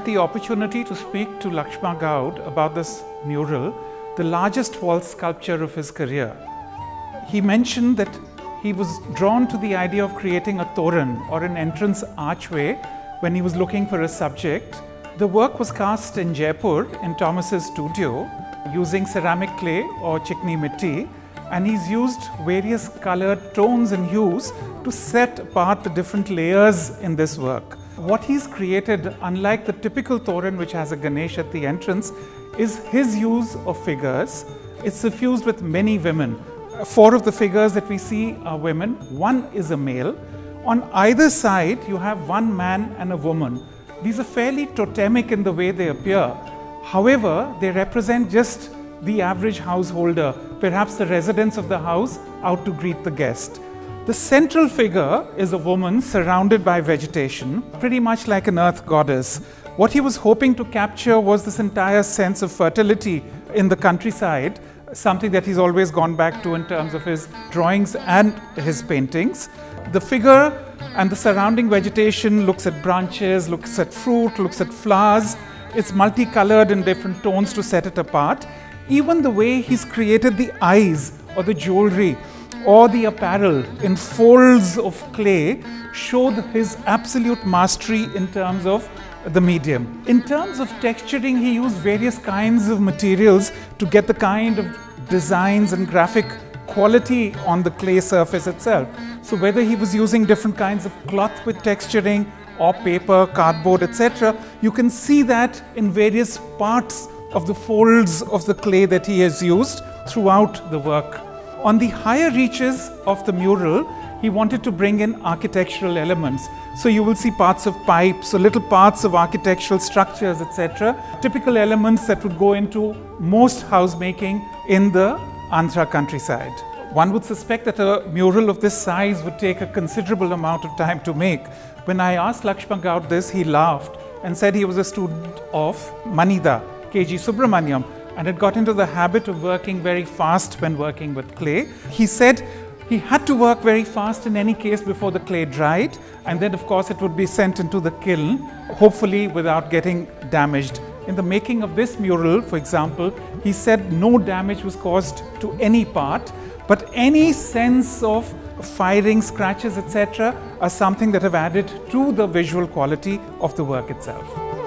had the opportunity to speak to Laxma Goud about this mural, the largest wall sculpture of his career. He mentioned that he was drawn to the idea of creating a toran or an entrance archway when he was looking for a subject. The work was cast in Jaipur in Thomas's studio using ceramic clay or chikni mitti and he's used various colored tones and hues to set apart the different layers in this work. What he's created, unlike the typical Toran which has a Ganesh at the entrance, is his use of figures. It's suffused with many women. Four of the figures that we see are women, one is a male. On either side, you have one man and a woman. These are fairly totemic in the way they appear. However, they represent just the average householder, perhaps the residents of the house out to greet the guest. The central figure is a woman surrounded by vegetation, pretty much like an earth goddess. What he was hoping to capture was this entire sense of fertility in the countryside, something that he's always gone back to in terms of his drawings and his paintings. The figure and the surrounding vegetation looks at branches, looks at fruit, looks at flowers. It's multicolored in different tones to set it apart. Even the way he's created the eyes or the jewelry or the apparel in folds of clay showed his absolute mastery in terms of the medium. In terms of texturing, he used various kinds of materials to get the kind of designs and graphic quality on the clay surface itself. So whether he was using different kinds of cloth with texturing or paper, cardboard, etc., you can see that in various parts of the folds of the clay that he has used throughout the work. On the higher reaches of the mural, he wanted to bring in architectural elements. So you will see parts of pipes, so little parts of architectural structures, etc. Typical elements that would go into most housemaking in the Andhra countryside. One would suspect that a mural of this size would take a considerable amount of time to make. When I asked Laxma Goud this, he laughed and said he was a student of Manida, K.G. Subramanyan, and had got into the habit of working very fast when working with clay. He said he had to work very fast in any case before the clay dried, and then, of course, it would be sent into the kiln, hopefully without getting damaged. In the making of this mural, for example, he said no damage was caused to any part, but any sense of firing, scratches, etc., are something that have added to the visual quality of the work itself.